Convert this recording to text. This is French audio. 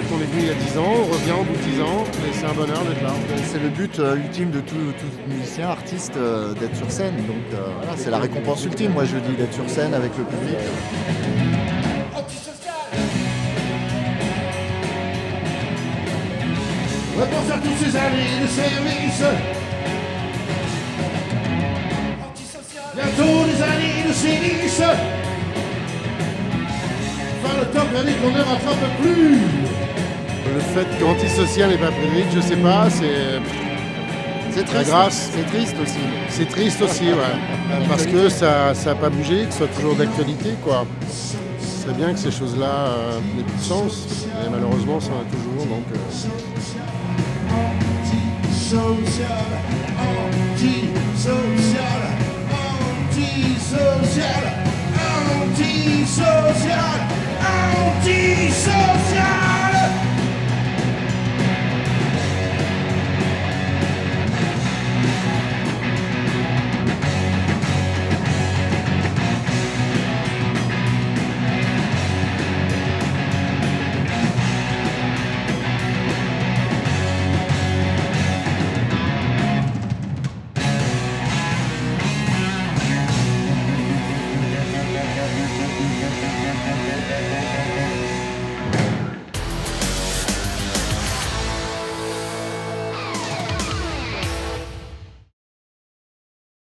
plus il y a 10 ans, on revient au bout de 10 ans, et c'est un bonheur d'être là. C'est le but euh, ultime de tout, tout musicien, artiste, euh, d'être sur scène. Donc euh, voilà, c'est la récompense ultime, moi je dis, d'être sur scène avec le public. Repense à toutes ces années de service. Bientôt des années de sévice. Enfin, le temps perdu qu'on ne rattrape plus. Le fait qu'antisocial n'est pas pris je sais pas, c'est. C'est triste. grâce. C'est triste aussi. C'est triste aussi, ouais. Parce que ça n'a pas bougé, que ce soit toujours d'actualité, quoi. C'est bien que ces choses-là euh, n'aient plus de sens, et malheureusement, ça en a toujours, donc. euh,